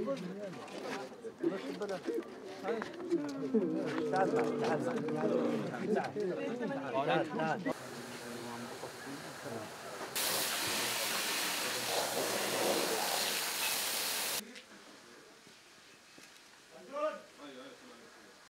تعال تعال تعال تعال